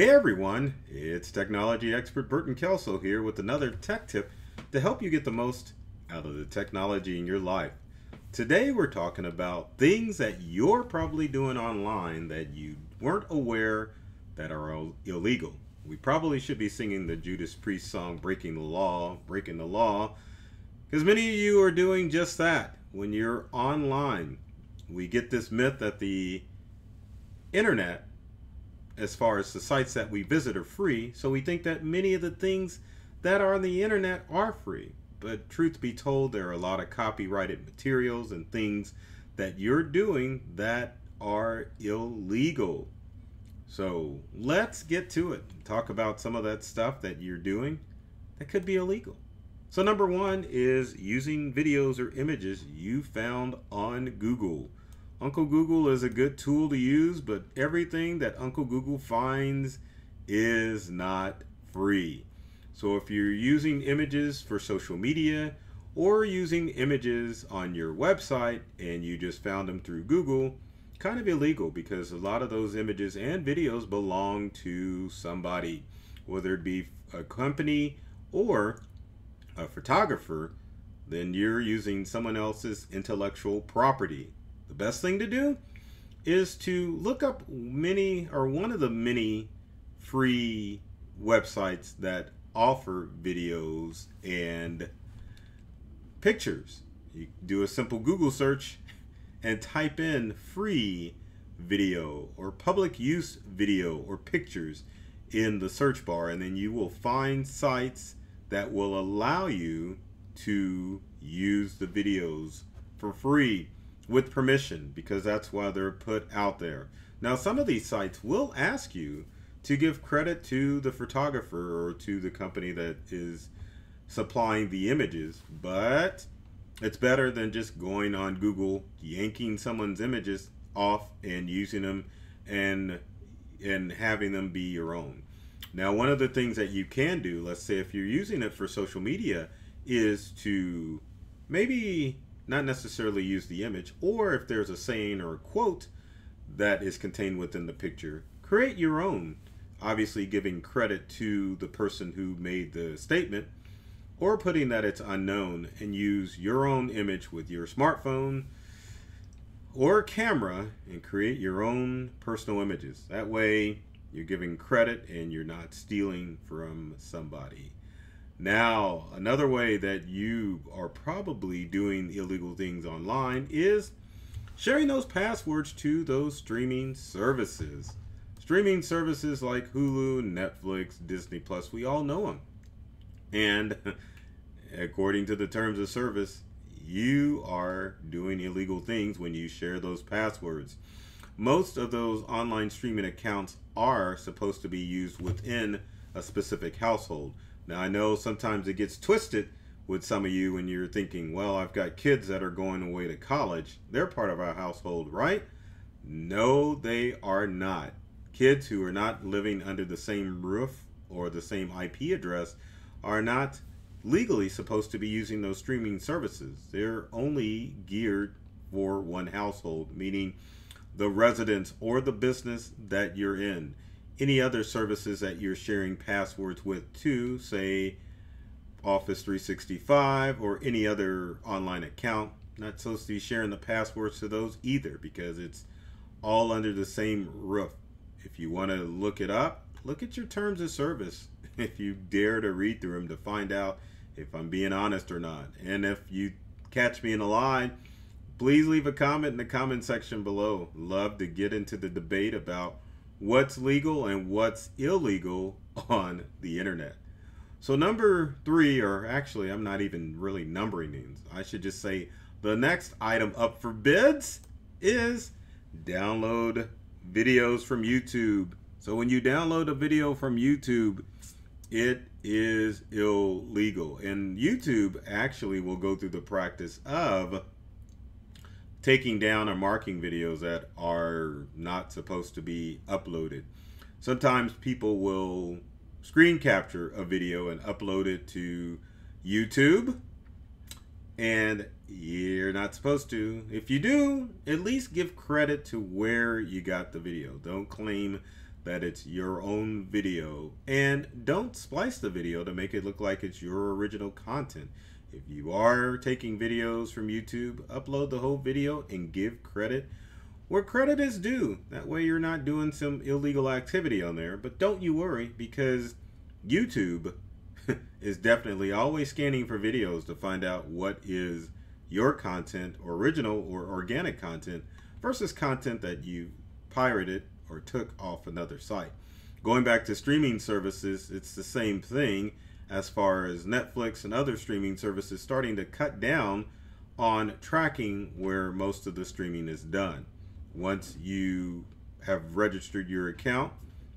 Hey everyone, it's technology expert Burton Kelso here with another tech tip to help you get the most out of the technology in your life. Today we're talking about things that you're probably doing online that you weren't aware that are illegal. We probably should be singing the Judas Priest song Breaking the Law, Breaking the Law, because many of you are doing just that when you're online. We get this myth that the internet as far as the sites that we visit are free, so we think that many of the things that are on the internet are free. But truth be told, there are a lot of copyrighted materials and things that you're doing that are illegal. So let's get to it. Talk about some of that stuff that you're doing that could be illegal. So number one is using videos or images you found on Google. Uncle Google is a good tool to use, but everything that Uncle Google finds is not free. So if you're using images for social media or using images on your website and you just found them through Google, kind of illegal because a lot of those images and videos belong to somebody, whether it be a company or a photographer, then you're using someone else's intellectual property. The best thing to do is to look up many or one of the many free websites that offer videos and pictures. You do a simple Google search and type in free video or public use video or pictures in the search bar and then you will find sites that will allow you to use the videos for free with permission because that's why they're put out there. Now, some of these sites will ask you to give credit to the photographer or to the company that is supplying the images, but it's better than just going on Google, yanking someone's images off and using them and and having them be your own. Now, one of the things that you can do, let's say if you're using it for social media, is to maybe not necessarily use the image, or if there's a saying or a quote that is contained within the picture, create your own. Obviously, giving credit to the person who made the statement, or putting that it's unknown and use your own image with your smartphone or camera and create your own personal images. That way, you're giving credit and you're not stealing from somebody. Now, another way that you are probably doing illegal things online is sharing those passwords to those streaming services. Streaming services like Hulu, Netflix, Disney Plus, we all know them. And according to the terms of service, you are doing illegal things when you share those passwords. Most of those online streaming accounts are supposed to be used within a specific household. Now, I know sometimes it gets twisted with some of you when you're thinking, well, I've got kids that are going away to college. They're part of our household, right? No, they are not. Kids who are not living under the same roof or the same IP address are not legally supposed to be using those streaming services. They're only geared for one household, meaning the residence or the business that you're in any other services that you're sharing passwords with to, say Office 365 or any other online account. Not supposed to be sharing the passwords to those either because it's all under the same roof. If you want to look it up, look at your terms of service if you dare to read through them to find out if I'm being honest or not. And if you catch me in a lie, please leave a comment in the comment section below. Love to get into the debate about what's legal and what's illegal on the internet. So number three, or actually I'm not even really numbering these. I should just say the next item up for bids is download videos from YouTube. So when you download a video from YouTube, it is illegal. And YouTube actually will go through the practice of taking down or marking videos that are not supposed to be uploaded. Sometimes people will screen capture a video and upload it to YouTube and you're not supposed to. If you do, at least give credit to where you got the video. Don't claim that it's your own video and don't splice the video to make it look like it's your original content. If you are taking videos from YouTube, upload the whole video and give credit where credit is due. That way you're not doing some illegal activity on there. But don't you worry because YouTube is definitely always scanning for videos to find out what is your content, original or organic content, versus content that you pirated or took off another site. Going back to streaming services, it's the same thing as far as Netflix and other streaming services starting to cut down on tracking where most of the streaming is done. Once you have registered your account,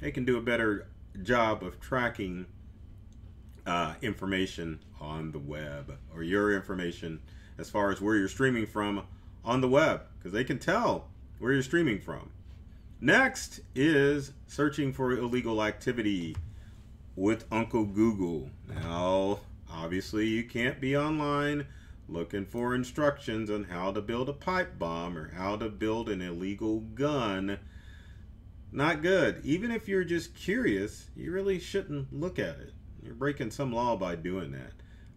they can do a better job of tracking uh, information on the web or your information as far as where you're streaming from on the web because they can tell where you're streaming from. Next is searching for illegal activity with Uncle Google. Now, obviously, you can't be online looking for instructions on how to build a pipe bomb or how to build an illegal gun. Not good. Even if you're just curious, you really shouldn't look at it. You're breaking some law by doing that.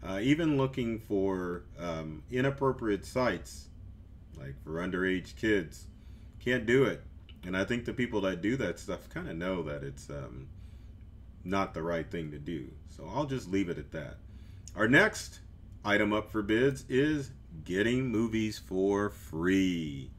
Uh, even looking for um, inappropriate sites, like for underage kids, can't do it. And I think the people that do that stuff kind of know that it's um, not the right thing to do. So I'll just leave it at that. Our next item up for bids is getting movies for free.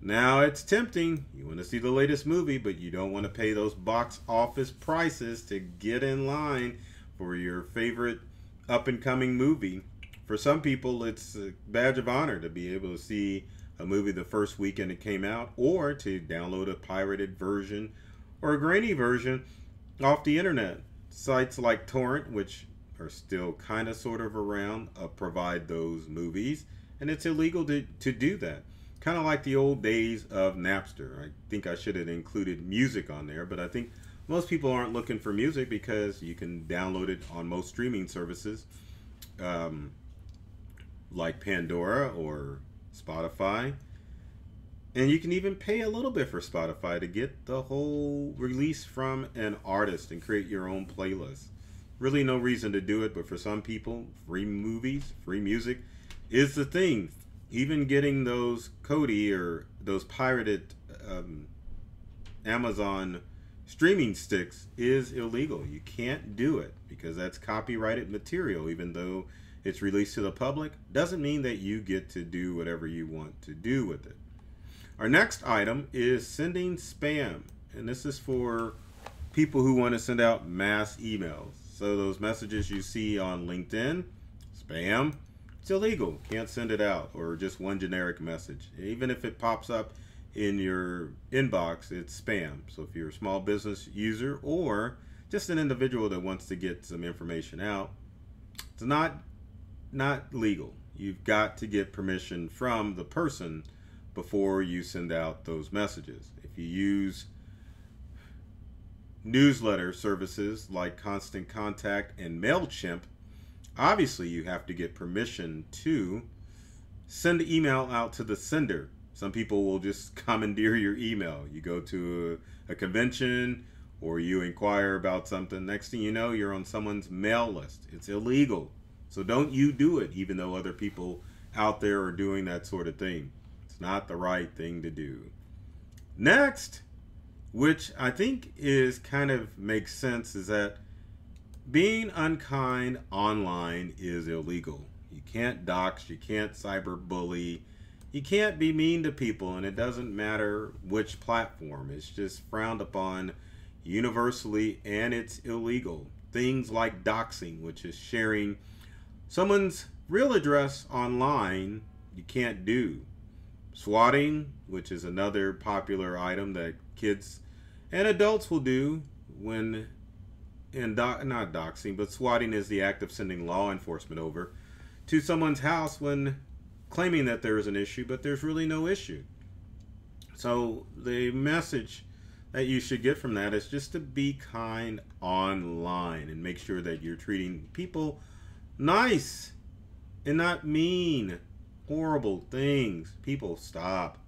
Now it's tempting. You want to see the latest movie, but you don't want to pay those box office prices to get in line for your favorite up and coming movie. For some people, it's a badge of honor to be able to see a movie the first weekend it came out, or to download a pirated version or a grainy version off the internet. Sites like Torrent, which are still kind of sort of around, uh, provide those movies, and it's illegal to, to do that. Kind of like the old days of Napster. I think I should have included music on there, but I think most people aren't looking for music because you can download it on most streaming services um, like Pandora or Spotify. And you can even pay a little bit for Spotify to get the whole release from an artist and create your own playlist. Really, no reason to do it, but for some people, free movies, free music is the thing. Even getting those Kodi or those pirated um, Amazon streaming sticks is illegal. You can't do it because that's copyrighted material, even though it's released to the public. Doesn't mean that you get to do whatever you want to do with it. Our next item is sending spam, and this is for people who want to send out mass emails. So those messages you see on LinkedIn, spam, it's illegal. Can't send it out or just one generic message. Even if it pops up in your inbox, it's spam. So if you're a small business user or just an individual that wants to get some information out, it's not not legal. You've got to get permission from the person before you send out those messages. If you use newsletter services like Constant Contact and MailChimp, obviously you have to get permission to send email out to the sender some people will just commandeer your email. You go to a, a convention or you inquire about something. Next thing you know, you're on someone's mail list. It's illegal. So don't you do it, even though other people out there are doing that sort of thing. Not the right thing to do. Next, which I think is kind of makes sense, is that being unkind online is illegal. You can't dox, you can't cyberbully, you can't be mean to people, and it doesn't matter which platform. It's just frowned upon universally, and it's illegal. Things like doxing, which is sharing someone's real address online, you can't do. Swatting, which is another popular item that kids and adults will do when in do- not doxing, but swatting is the act of sending law enforcement over to someone's house when claiming that there is an issue, but there's really no issue. So the message that you should get from that is just to be kind online and make sure that you're treating people nice and not mean, horrible things. People stop.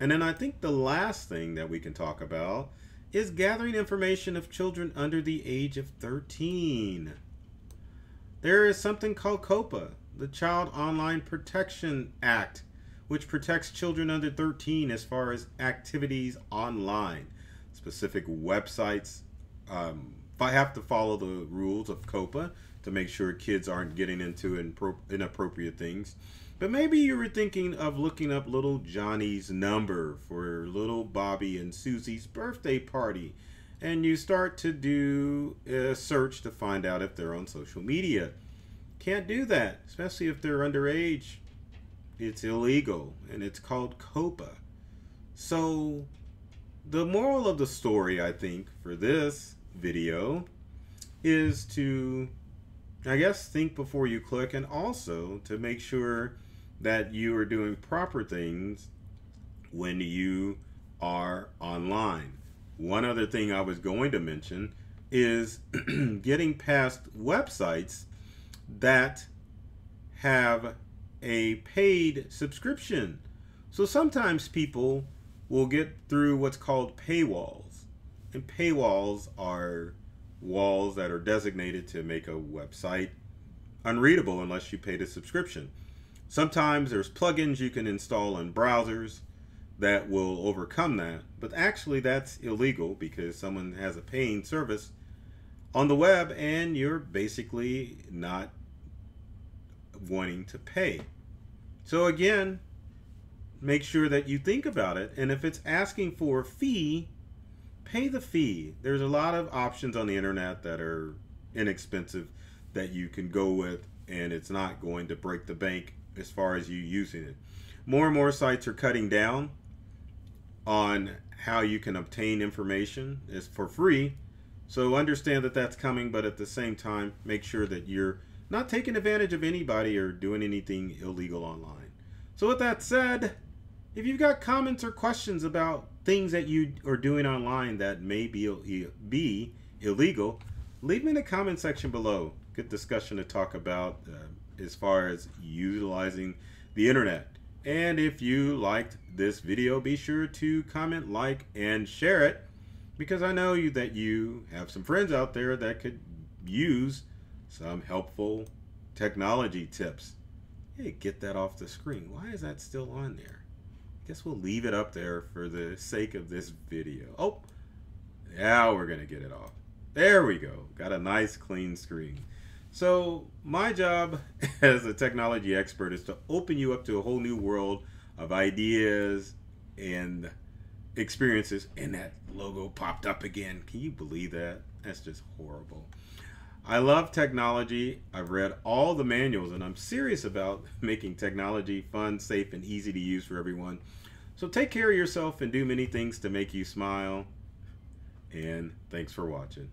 And then I think the last thing that we can talk about is gathering information of children under the age of 13. There is something called COPA, the Child Online Protection Act, which protects children under 13 as far as activities online. Specific websites um, have to follow the rules of COPA to make sure kids aren't getting into inappropriate things. But maybe you were thinking of looking up little Johnny's number for little Bobby and Susie's birthday party. And you start to do a search to find out if they're on social media. Can't do that, especially if they're underage. It's illegal and it's called COPA. So, the moral of the story, I think, for this video is to, I guess, think before you click and also to make sure that you are doing proper things when you are online. One other thing I was going to mention is getting past websites that have a paid subscription. So sometimes people will get through what's called paywalls. And paywalls are walls that are designated to make a website unreadable unless you paid a subscription. Sometimes there's plugins you can install in browsers that will overcome that, but actually that's illegal because someone has a paying service on the web and you're basically not wanting to pay. So again, make sure that you think about it and if it's asking for a fee, pay the fee. There's a lot of options on the internet that are inexpensive that you can go with and it's not going to break the bank as far as you using it. More and more sites are cutting down on how you can obtain information is for free. So understand that that's coming, but at the same time, make sure that you're not taking advantage of anybody or doing anything illegal online. So with that said, if you've got comments or questions about things that you are doing online that may be, be illegal, leave me in the comment section below. Good discussion to talk about. Uh, as far as utilizing the internet. And if you liked this video, be sure to comment, like, and share it because I know you that you have some friends out there that could use some helpful technology tips. Hey, get that off the screen. Why is that still on there? I guess we'll leave it up there for the sake of this video. Oh, now we're going to get it off. There we go. Got a nice clean screen. So, my job as a technology expert is to open you up to a whole new world of ideas and experiences. And that logo popped up again. Can you believe that? That's just horrible. I love technology. I've read all the manuals and I'm serious about making technology fun, safe, and easy to use for everyone. So take care of yourself and do many things to make you smile. And thanks for watching.